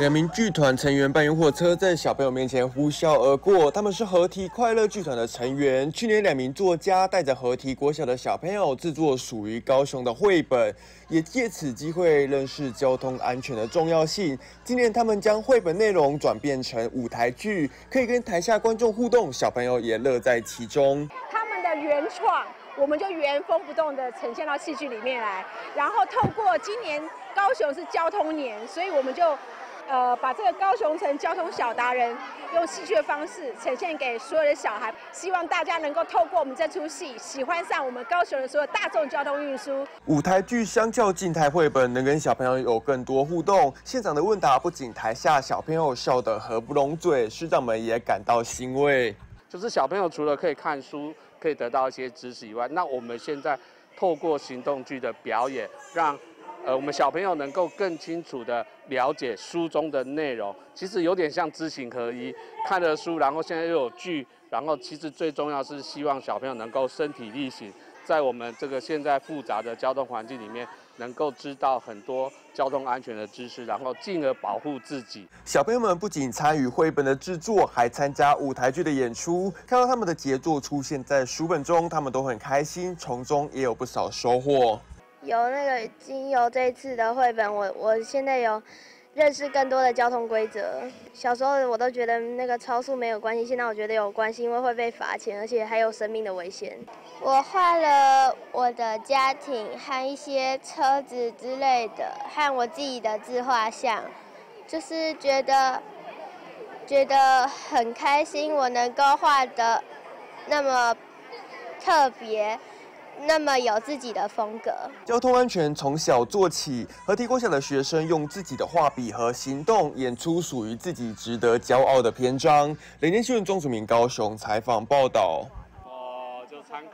两名剧团成员扮演火车，在小朋友面前呼啸而过。他们是合体快乐剧团的成员。去年，两名作家带着合体国小的小朋友制作属于高雄的绘本，也借此机会认识交通安全的重要性。今年，他们将绘本内容转变成舞台剧，可以跟台下观众互动，小朋友也乐在其中。他们的原创，我们就原封不动的呈现到戏剧里面来。然后，透过今年高雄是交通年，所以我们就。呃，把这个高雄城交通小达人用戏剧的方式呈现给所有的小孩，希望大家能够透过我们这出戏，喜欢上我们高雄的所有大众交通运输。舞台剧相较静态绘本，能跟小朋友有更多互动。现场的问答不仅台下小朋友笑得合不拢嘴，师长们也感到欣慰。就是小朋友除了可以看书，可以得到一些知识以外，那我们现在透过行动剧的表演，让。呃，我们小朋友能够更清楚的了解书中的内容，其实有点像知行合一，看了书，然后现在又有剧，然后其实最重要是希望小朋友能够身体力行，在我们这个现在复杂的交通环境里面，能够知道很多交通安全的知识，然后进而保护自己。小朋友们不仅参与绘本的制作，还参加舞台剧的演出，看到他们的杰作出现在书本中，他们都很开心，从中也有不少收获。有那个经由这一次的绘本，我我现在有认识更多的交通规则。小时候我都觉得那个超速没有关系，现在我觉得有关系，因为会被罚钱，而且还有生命的危险。我画了我的家庭和一些车子之类的，和我自己的自画像，就是觉得觉得很开心，我能够画的那么特别。那么有自己的风格。交通安全从小做起，和提国小的学生用自己的画笔和行动，演出属于自己值得骄傲的篇章。雷天新闻庄祖明高雄采访报道。哦，就参考。